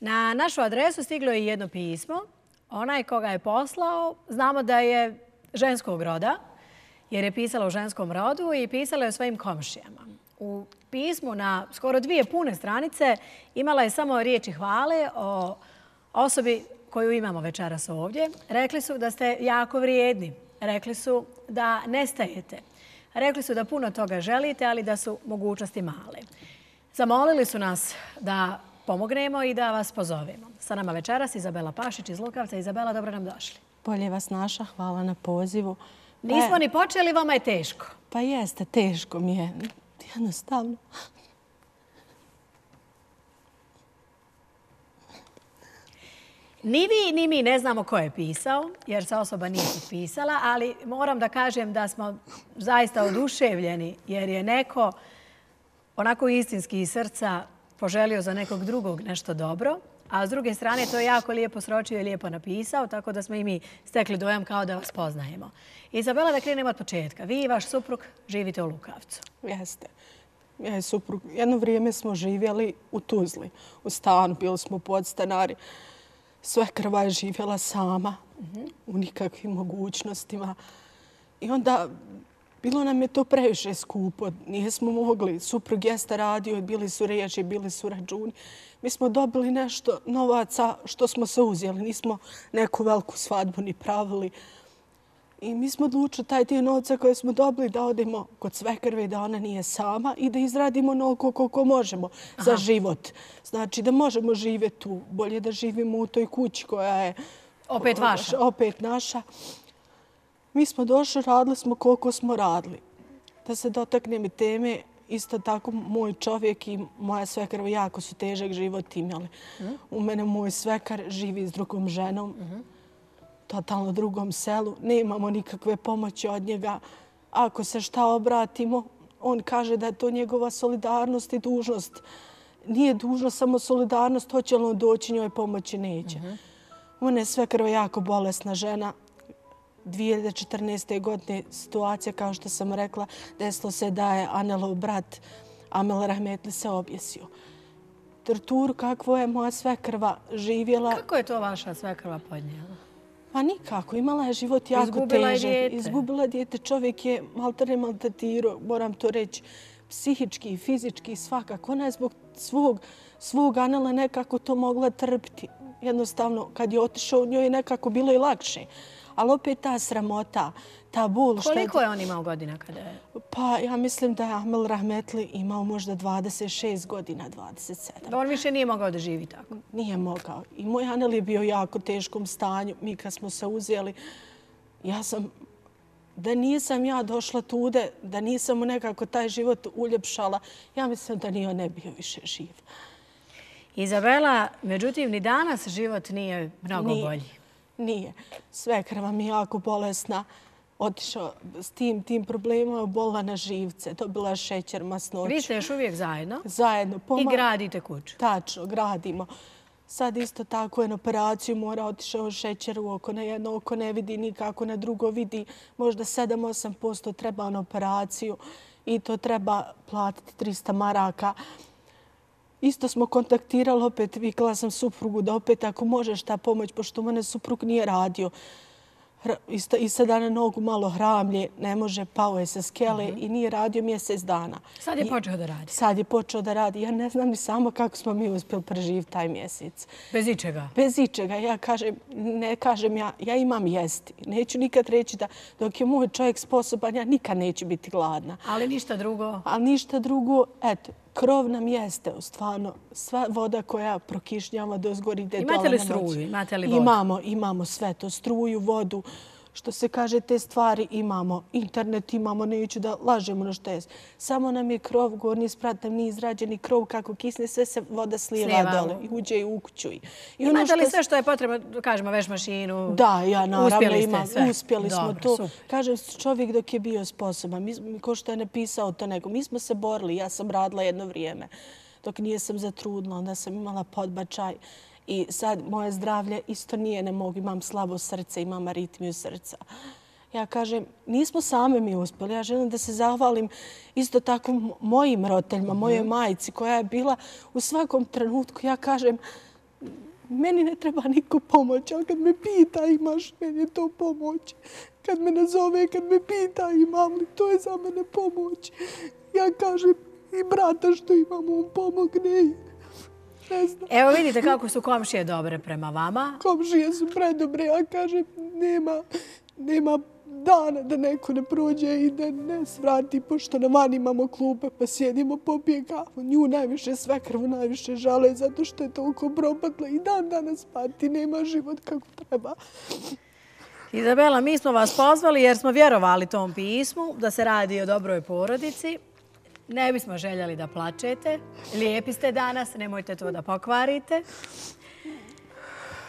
Na našu adresu stiglo je jedno pismo. Onaj koga je poslao, znamo da je ženskog roda, jer je pisala u ženskom rodu i pisala je o svojim komšijama. U pismu na skoro dvije pune stranice imala je samo riječi hvale o osobi koju imamo večeras ovdje. Rekli su da ste jako vrijedni. Rekli su da nestajete. Rekli su da puno toga želite, ali da su mogućnosti male. Zamolili su nas da pomognemo i da vas pozovemo. Sa nama večeras Izabela Pašić iz Lukavca. Izabela, dobro nam došli. Bolje vas naša, hvala na pozivu. Nismo ni počeli, vama je teško. Pa jeste, teško mi je. Jednostavno. Ni vi, ni mi ne znamo ko je pisao, jer se osoba nije pisala, ali moram da kažem da smo zaista oduševljeni, jer je neko onako istinski iz srca poželio za nekog drugog nešto dobro, a s druge strane to je jako lijepo sročio i lijepo napisao, tako da smo i mi stekli dojam kao da vas poznajemo. Izabela, da krenemo od početka. Vi i vaš suprug živite u Lukavcu. Jeste. Ja i suprug. Jedno vrijeme smo živjeli u Tuzli, u stanu, bili smo podstanari. Sve krva je živjela sama, u nikakvim mogućnostima. I onda bilo nam je to previše skupo. Nije smo mogli. Suprug jeste radio, bili su reži, bili su rađuni. Mi smo dobili nešto novaca što smo se uzeli. Nismo neku veliku svadbu ni pravili. I mi smo odlučili taj dio novca koje smo dobili da odemo kod sve krve da ona nije sama i da izradimo onoliko koliko možemo za život. Znači da možemo živjeti tu. Bolje da živimo u toj kući koja je opet vaša. Opet naša. Mi smo došli, radili smo koliko smo radili. Da se dotaknem i teme, isto tako moj čovjek i moja svekrva jako su težak život imali. U mene moj svekar živi s drugom ženom, totalno drugom selu. Nemamo nikakve pomoći od njega. Ako se šta obratimo, on kaže da je to njegova solidarnost i dužnost. Nije dužnost samo solidarnost, hoće li on doći njoj pomoći, neće. U mene je svekrva jako bolesna žena, 2014. godine situacija, kao što sam rekla, desilo se da je Anelov brat Amel Rahmetli se objesio. Torturu kakvo je moja svekrva živjela... Kako je to vaša svekrva podnijela? Pa nikako. Imala je život jako Izgubila težak. Je Izgubila je dijete. Čovjek je maltene maltatirao, moram to reći, psihički, fizički, svakako. Ona je zbog svog, svog Anela nekako to mogla trpiti. Jednostavno, kad je otišao, njoj je nekako bilo i lakše ali opet ta sramota, ta bol. Koliko je on imao godina kada je? Pa ja mislim da je Amel Rahmetli imao možda 26 godina, 27. Da on više nije mogao da živi tako? Nije mogao. I moj Anel je bio jako teškom stanju. Mi kad smo se uzeli, ja sam da nisam ja došla tude, da nisam mu nekako taj život uljepšala, ja mislim da nije on ne bio više živ. Izabela, međutim, ni danas život nije mnogo bolji. Nije. Sve krva mi jako bolesna. Otišao s tim, tim problemima, bolila na živce. Dobila šećer, masnoću. Vi ste još uvijek zajedno? Zajedno. I gradite kuću? Tačno, gradimo. Sad isto tako je na operaciju, mora otišao šećer u oko, na jedno oko ne vidi nikako, na drugo vidi možda 7-8% treba na operaciju i to treba platiti 300 maraka. Isto smo kontaktirali, opet vikala sam suprugu da opet ako možeš ta pomoć, pošto mene suprug nije radio. I sada na nogu malo hramlje, ne može, pao je sa skele i nije radio mjesec dana. Sad je počeo da radi? Sad je počeo da radi. Ja ne znam ni samo kako smo mi uspjeli preživiti taj mjesec. Bez ičega? Bez ičega. Ja kažem, ne kažem ja, ja imam jesti. Neću nikad reći da dok je moj čovjek sposoban, ja nikad neću biti gladna. Ali ništa drugo? Ali ništa drugo, eto, krov nam jeste, stvarno, sva voda koja prokišnjava do zgori Imate li struju? Imate li vodu? Imamo, imamo sve to, struju, vodu. Što se kaže, te stvari imamo. Internet imamo, neću da lažemo na što je. Samo nam je krov, gornji sprat nam nije izrađeni krov, kako kisne, sve se voda slijeva dole i uđe i u kuću. I ono Imate li sve što je potrebno, kažemo, veš mašinu? Da, ja naravno imam. Uspjeli smo to. Kažem, čovjek dok je bio sposoban, ko što je napisao to nego, mi smo se borili, ja sam radila jedno vrijeme. Dok nije sam zatrudila, onda sam imala podbačaj. I sad moje zdravlje isto nije, ne mogu, imam slabo srce, imam aritmiju srca. Ja kažem, nismo same mi uspjeli. Ja želim da se zahvalim isto tako mojim roditeljima, mhm. majici koja je bila u svakom trenutku. Ja kažem, meni ne treba niko pomoć, ali kad me pita imaš, meni je to pomoć. Kad me nazove, kad me pita imam li, to je za mene pomoć. Ja kažem i brata što imam, on pomogne. Ne znam. Evo vidite kako su komšije dobre prema vama. Komšije su predobre, ja kažem nema, nema dana da neko ne prođe i da ne svrati, pošto na van imamo klupe pa sjedimo, popije kafu. Nju najviše sve krvu najviše žale zato što je toliko propatla i dan danas pati, nema život kako treba. Izabela, mi smo vas pozvali jer smo vjerovali tom pismu da se radi o dobroj porodici. Ne bismo željeli da plačete. Lijepi ste danas, nemojte to da pokvarite.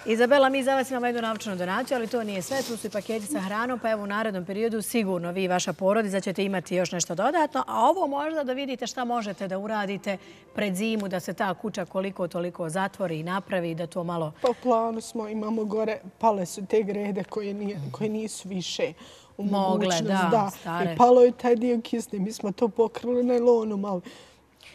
Izabela, mi za vas imamo jednu naučnu donaciju, ali to nije sve. Tu su i paketi sa hranom, pa evo u narednom periodu sigurno vi i vaša porodica ćete imati još nešto dodatno. A ovo možda da vidite šta možete da uradite pred zimu, da se ta kuća koliko toliko zatvori i napravi, da to malo... Po planu smo, imamo gore, pale su te grede koje, nije, koje nisu više u Mogle, mogućnost. da, stare. I palo je taj dio kisne, mi smo to pokrili na lonom, ali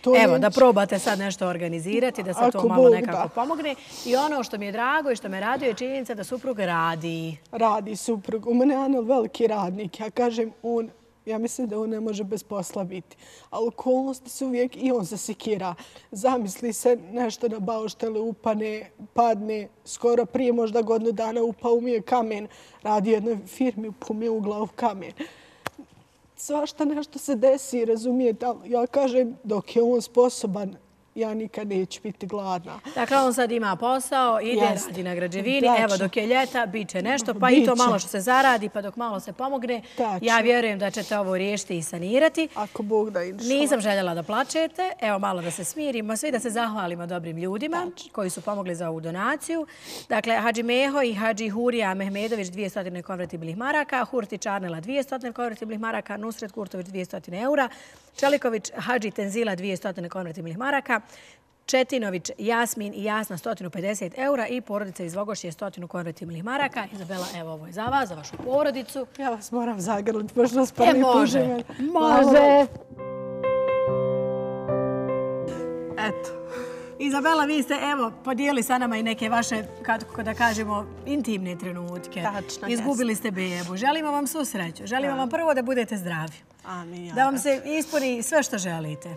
to Evo, da probate sad nešto organizirati, da se to malo Bog nekako da. pomogne. I ono što mi je drago i što me raduje je činjenica da suprug radi. radi suprug. U mene je Anel veliki radnik. Ja kažem, on, ja mislim da on ne može bez posla biti. Ali okolnosti su uvijek i on zasekira. Zamisli se nešto na baoštele upane, padne, skoro prije možda godinu dana upao mi je kamen. Radi u jednoj firmi, upao u glavu kamen. Svašta nešto se desi, razumijete, ali ja kažem, dok je on sposoban, ja nikad neću biti gladna. Dakle, on sad ima posao, ide, Jeste. radi na građevini. Tačno. Evo, dok je ljeta, bit će nešto, pa i to Biće. malo što se zaradi, pa dok malo se pomogne. Tačno. Ja vjerujem da ćete ovo riješiti i sanirati. Ako Bog da inšala. Nisam željela da plačete. Evo malo da se smirimo, svi da se zahvalimo dobrim ljudima koji su pomogli za ovu donaciju. Dakle, Hadži Meho i Hadži Hurija Mehmedović 200 konvertibilnih maraka, Hurti Čarnela 200 konvertibilnih maraka, Nusret Kurtović 200 eura, Čeliković Hadži Tenzila 200 konvertibilnih maraka, Četinović, Jasmin i Jasna 150 eura i porodica iz Vogošće 100 konvertibilnih maraka. Izabela, evo ovo je za vas, za vašu porodicu. Ja vas moram zagrliti, možda nas E, prvi može. pužem. Može. Eto. Izabela, vi ste, evo, podijeli sa nama i neke vaše, kako da kažemo, intimne trenutke. Tačno, Izgubili ste bebu. Želimo vam svu sreću. Želimo vam prvo da budete zdravi. Amin, ja Da vam se ispuni sve što želite.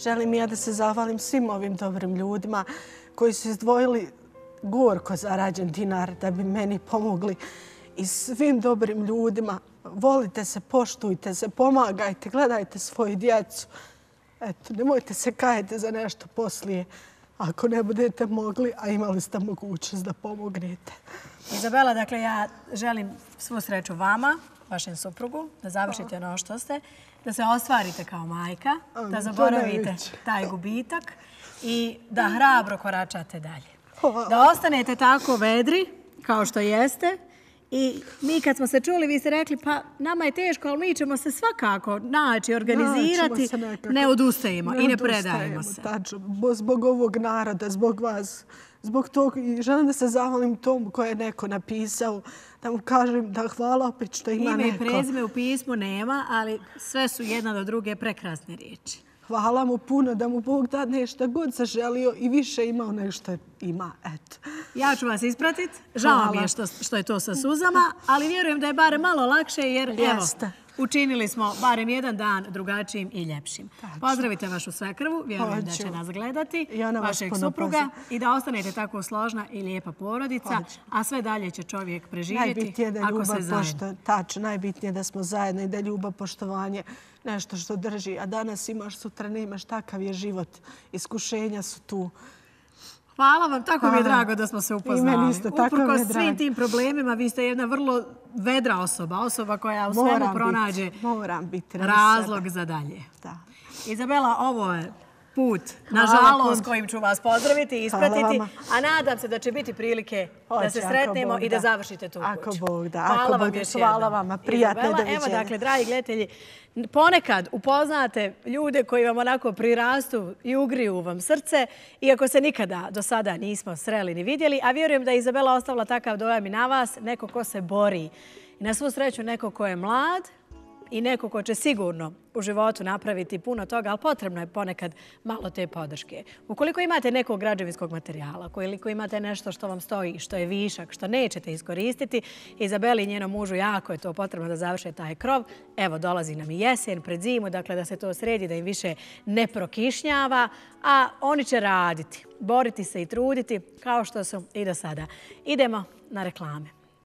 Želim ja da se zahvalim svim ovim dobrim ljudima koji su izdvojili gorko zarađen dinar da bi meni pomogli i svim dobrim ljudima. Volite se, poštujte se, pomagajte, gledajte svoju djecu. Eto, nemojte se kajete za nešto poslije ako ne budete mogli, a imali ste mogućnost da pomognete. Izabela, dakle, ja želim svu sreću vama, vašem suprugu, da završite ono što ste, da se ostvarite kao majka, da zaboravite taj gubitak i da hrabro koračate dalje. Da ostanete tako vedri kao što jeste I mi kad smo se čuli, vi ste rekli, pa nama je teško, ali mi ćemo se svakako naći, organizirati. Naćemo se nekako. Ne odustajemo i ne predajemo se. Tačno, Bo- zbog ovog naroda, zbog vas, zbog tog i želim da se zahvalim tomu koje je neko napisao, da mu kažem da hvala opet što ima Ime i neko. prezime u pismu nema, ali sve su jedna do druge prekrasne riječi. Hvala mu puno da mu Bog da nešto god zaželio i više imao nego što ima. Eto. Ja ću vas ispratit. Žao mi je što, što je to sa suzama, ali vjerujem da je bare malo lakše jer evo. Učinili smo barem jedan dan drugačijim i ljepšim. Pozdravite vašu svekrvu, vjerujem da će nas gledati, vašeg supruga pozdrav. i da ostanete tako složna i lijepa porodica, Hoću. a sve dalje će čovjek preživjeti Najbitnije da ako se zajedno. tačno, najbitnije je da smo zajedno i da je ljubav poštovanje nešto što drži. A danas imaš, sutra nemaš, takav je život. Iskušenja su tu. Hvala vam, tako mi je drago da smo se I upoznali. meni isto, tako mi je Uprkos svim tim problemima, vi ste jedna vrlo vedra osoba, osoba koja u svemu Moram pronađe biti, moram biti radi razlog sebe. za dalje. Da. Izabela, ovo je put, nažalost, kojim ću vas pozdraviti i ispratiti, a nadam se da će biti prilike da se ako sretnemo i da da. završite tu Ako kuću. Bog da, Hvala ako vam Bog da. još Hvala jednom. vama, prijatno je, Izabela, Evo, dakle, dragi gledatelji, ponekad upoznate ljude koji vam onako prirastu i ugriju vam srce, iako se nikada do sada nismo sreli ni vidjeli, a vjerujem da je Izabela ostavila takav dojam i na vas, neko ko se bori. I na svu sreću neko ko je mlad, i neko ko će sigurno u životu napraviti puno toga, ali potrebno je ponekad malo te podrške. Ukoliko imate nekog građevinskog materijala, ukoliko imate nešto što vam stoji, što je višak, što nećete iskoristiti, Izabeli i njenom mužu jako je to potrebno da završe taj krov. Evo, dolazi nam i jesen pred zimu, dakle da se to sredi, da im više ne prokišnjava, a oni će raditi, boriti se i truditi kao što su i do sada. Idemo na reklame.